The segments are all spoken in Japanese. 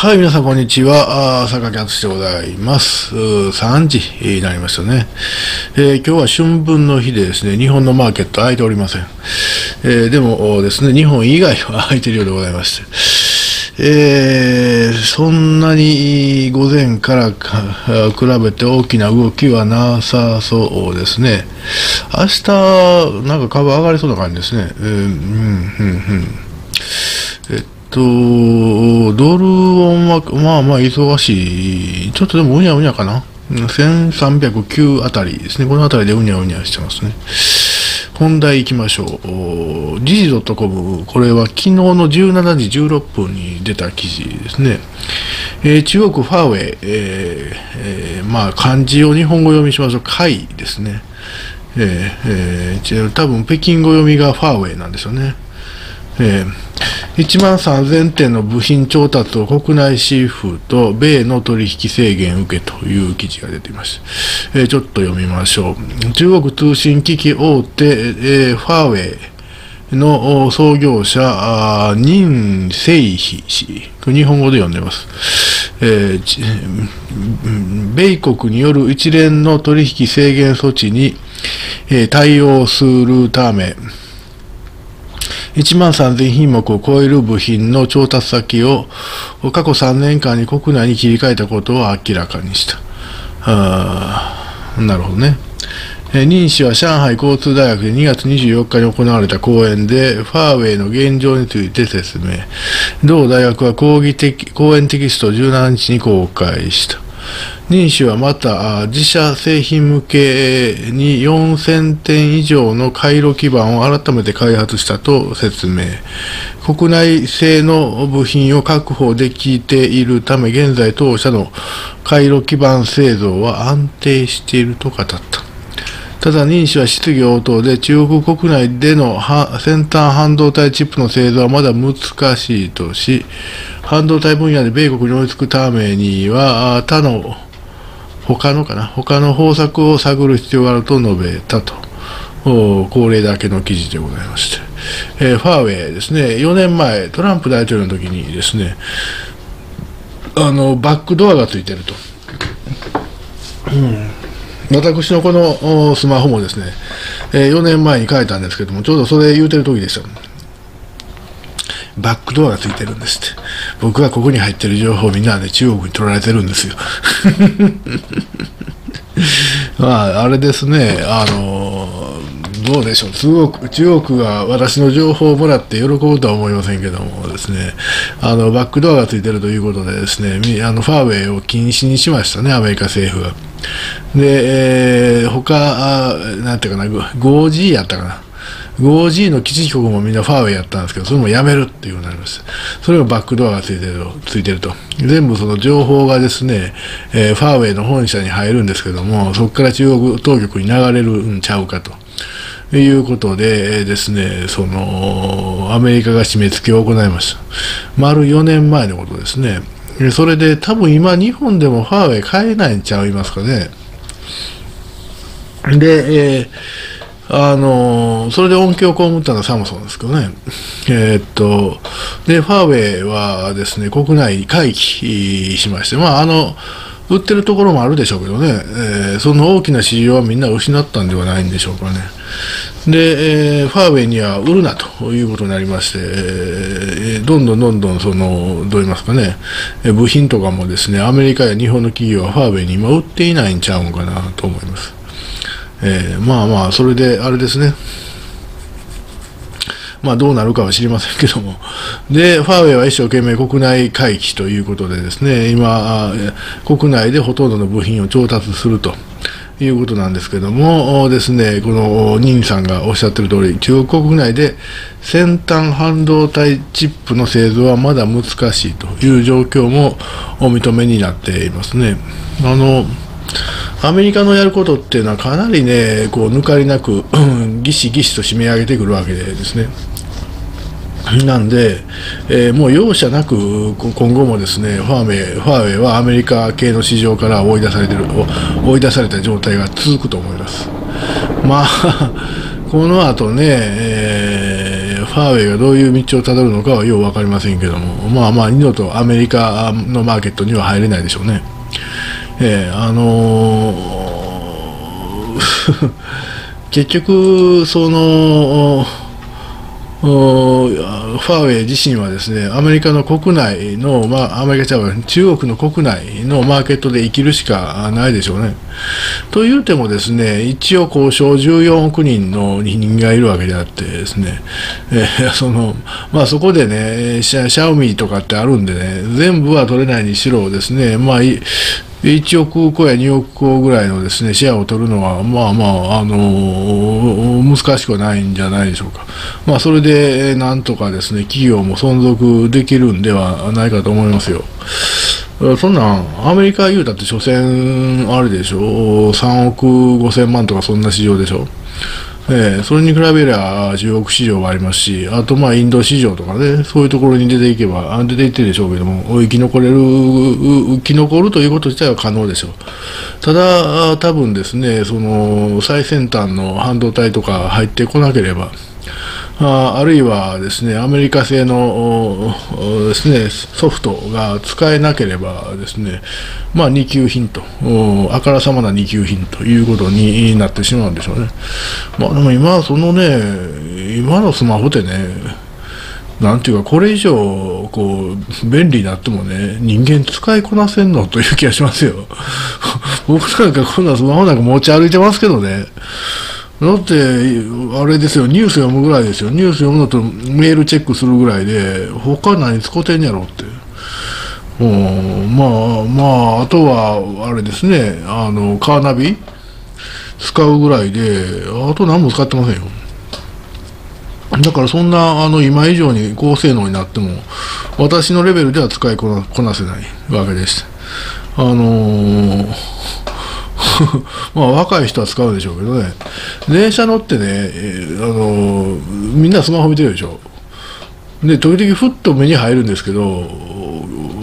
はい、皆さん、こんにちは。坂木敦でございます。3時になりましたね、えー、今日は春分の日でですね、日本のマーケット開いておりません。えー、でもですね、日本以外は開いているようでございまして、えー、そんなに午前から比べて大きな動きはなさそうですね。明日、なんか株上がりそうな感じですね。えー、うん、うん、うん。えっと、ドルンは、まあまあ忙しい。ちょっとでもうにゃうにゃかな。1309あたりですね。このあたりでうにゃうにゃしてますね。本題行きましょう。時事 .com、これは昨日の17時16分に出た記事ですね。えー、中国ファーウェイ、えーえー、まあ漢字を日本語読みしますと、海ですね。えーえー、多分北京語読みがファーウェイなんですよね。えー1万3000点の部品調達を国内シーフと米の取引制限受けという記事が出ています。えー、ちょっと読みましょう。中国通信機器大手、えー、ファーウェイの創業者、任正非氏、日本語で読んでます。えー、米国による一連の取引制限措置に、えー、対応するため、1万3000品目を超える部品の調達先を過去3年間に国内に切り替えたことを明らかにした。あなるほどね。任氏は上海交通大学で2月24日に行われた講演で、ファーウェイの現状について説明。同大学は講義的講演テキストを17日に公開した。任氏はまた自社製品向けに4000点以上の回路基板を改めて開発したと説明。国内製の部品を確保できているため現在当社の回路基板製造は安定していると語った。ただ任氏は質疑応答で中国国内での先端半導体チップの製造はまだ難しいとし半導体分野で米国に追いつくためには他の他のかな、他の方策を探る必要があると述べたと、恒例だけの記事でございまして、えー、ファーウェイですね、4年前、トランプ大統領の時にですね、あのバックドアがついてると。うん。私のこのスマホもですね、えー、4年前に変えたんですけども、ちょうどそれ言うてる時でした。バックドアがついてるんですって。僕はここに入ってる情報みんなで中国に取られてるんですよ。まあ、あれですね、あの、どうでしょう中国、中国が私の情報をもらって喜ぶとは思いませんけどもですね、あの、バックドアがついてるということでですね、あの、ファーウェイを禁止にしましたね、アメリカ政府が。で、えー、他、なんていうかな、5G やったかな。5G の基地局もみんなファーウェイやったんですけど、それもやめるっていうようになりました。それがバックドアがついてると、ついてると。全部その情報がですね、えー、ファーウェイの本社に入るんですけども、そこから中国当局に流れるんちゃうかと。いうことでですね、その、アメリカが締め付けを行いました。丸4年前のことですね。それで多分今日本でもファーウェイ買えないんちゃいますかね。で、えーあのそれで恩恵を被ったのはサムソンですけどね。えー、っと、で、ファーウェイはですね、国内回帰しまして、まあ、あの、売ってるところもあるでしょうけどね、えー、その大きな市場はみんな失ったんではないんでしょうかね。で、えー、ファーウェイには売るなということになりまして、えー、どんどんどんどん、その、どう言いますかね、部品とかもですね、アメリカや日本の企業はファーウェイに今売っていないんちゃうんかなと思います。えー、まあまあ、それで、あれですね。まあどうなるかは知りませんけども。で、ファーウェイは一生懸命国内回帰ということでですね、今、国内でほとんどの部品を調達すると。いうことなんですけどもですね、この任さんがおっしゃってる通り、中国国内で先端半導体チップの製造はまだ難しいという状況もお認めになっていますね。あのアメリカのやることっていうのはかなりね、こう抜かりなく、ぎしぎしと締め上げてくるわけでですね。なんで、えー、もう容赦なく今後もですねファーメファーウェイはアメリカ系の市場から追い出されてる追い出された状態が続くと思います。まあ この後ね、えー、ファーウェイがどういう道をたどるのかはよう分かりませんけども、まあまあ、二度とアメリカのマーケットには入れないでしょうね。えー、あのー、結局、その、ファーウェイ自身はですねアメリカの国内の、まあ、アメリカちゃう中国の国内のマーケットで生きるしかないでしょうね。というてもですね一応交渉14億人の人間がいるわけであってですね、えー、そのまあ、そこでねシャシャオミとかってあるんでね全部は取れないにしろですね、まあ、1億個や2億個ぐらいのですねシェアを取るのは、まあまあ、あのー、難しくはないんじゃないでしょうか。まあ、それで、なんとかですね、企業も存続できるんではないかと思いますよ。そんなん、アメリカ言うたって、所詮、あれでしょ、3億5千万とかそんな市場でしょ。えー、それに比べりゃ中国市場がありますし、あとまあインド市場とかね、そういうところに出ていけば、出ていってるでしょうけども、生き残れる、生き残るということ自体は可能でしょう。ただ、多分ですね、その最先端の半導体とか入ってこなければ、ああるいはですねアメリカ製のですねソフトが使えなければですねまあ二級品とあからさまな二級品ということになってしまうんでしょうね。まあでも今はそのね今のスマホってねなんていうかこれ以上こう便利になってもね人間使いこなせんのという気がしますよ。僕なんかこんなスマホなんか持ち歩いてますけどね。だって、あれですよ、ニュース読むぐらいですよ。ニュース読むのとメールチェックするぐらいで、他何使ってんやろって。うん、まあ、まあ、あとは、あれですね、あの、カーナビ使うぐらいで、あと何も使ってませんよ。だからそんな、あの、今以上に高性能になっても、私のレベルでは使いこなせないわけです。あのー まあ若い人は使うでしょうけどね。電車乗ってね、あのみんなスマホ見てるでしょ。で時々ふっと目に入るんですけど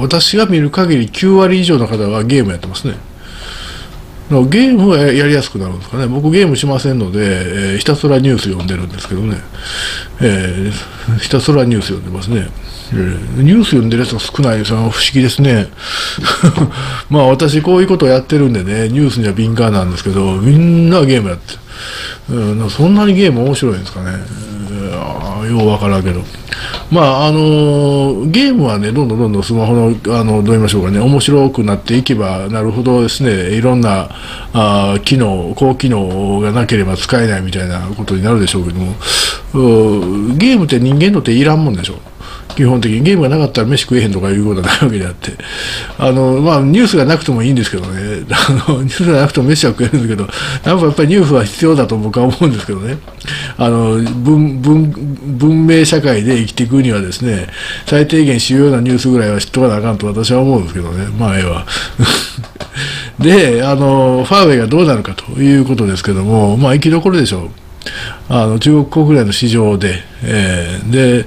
私が見る限り9割以上の方はゲームやってますね。ゲームはやりやすくなるんですかね僕ゲームしませんので、えー、ひたすらニュース読んでるんですけどね、えー、ひたすらニュース読んでますねニュース読んでるやつが少ないその不思議ですね。まあ私こういうことをやってるんでね、ニュースには敏感なんですけど、みんなゲームやって。うん、そんなにゲーム面白いんですかね。ようわからんけど。まあ、あの、ゲームはね、どんどんどんどんスマホの、あの、どう言いましょうかね、面白くなっていけばなるほどですね、いろんな、あ機能、高機能がなければ使えないみたいなことになるでしょうけども、ゲームって人間にとっていらんもんでしょ。基本的にゲームがなかったら飯食えへんとかいうことはないわけであってあの、まあ、ニュースがなくてもいいんですけどね。あのニュースがなくても飯は食えるんですけどなんかやっぱりニュースは必要だと僕は思うんですけどね。あの文文文明社会で生きていくにはですね最低限主要なニュースぐらいは知っとかなあかんと私は思うんですけどね。まあええわ。であのファーウェイがどうなるかということですけどもまあ生き残るでしょう。あの中国国内の市場で、えー、で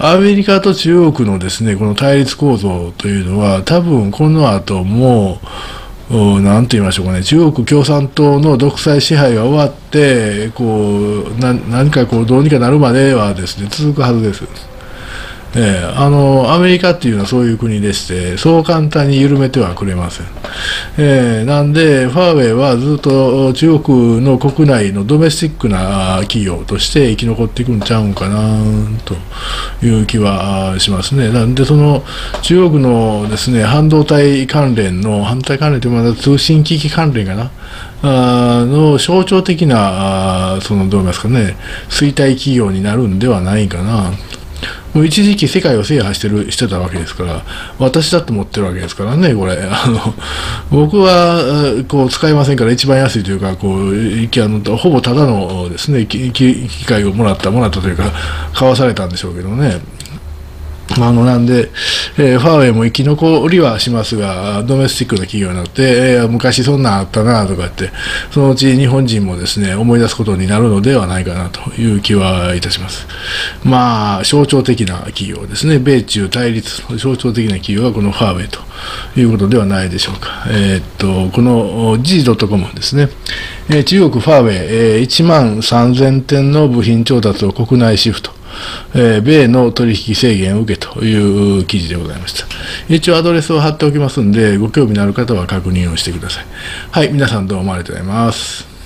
アメリカと中国のですねこの対立構造というのは多分この後も何と言いましょうかね中国共産党の独裁支配が終わってこう何かこうどうにかなるまではですね続くはずです。えー、あのアメリカっていうのはそういう国でしてそう簡単に緩めてはくれません、えー、なんでファーウェイはずっと中国の国内のドメスティックな企業として生き残っていくんちゃうんかなという気はしますね。なんでその中国のですね半導体関連の半導体関連というのは通信機器関連かな？あの象徴的なあそのどう言いますかね。衰退企業になるんではないかな。もう一時期世界を制覇してるしてたわけですから私だって持ってるわけですからねこれ。あの僕はこう使いませんから一番安いというかこうあのほぼただのですね機会をもらったもらったというか買わされたんでしょうけどね。あのなんで、えー、ファーウェイも生き残りはしますが、ドメスティックな企業になって、えー、昔そんなんあったなとかって、そのうち日本人もですね、思い出すことになるのではないかなという気はいたします。まあ、象徴的な企業ですね、米中対立の象徴的な企業がこのファーウェイということではないでしょうか。えー、っと、この G.com ですね、え、中国ファーウェイ、えー、1万3000点の部品調達を国内シフト。えー、米の取引制限を受けという記事でございました。一応アドレスを貼っておきますんで、ご興味のある方は確認をしてください。はい、皆さんどうもありがとうございます。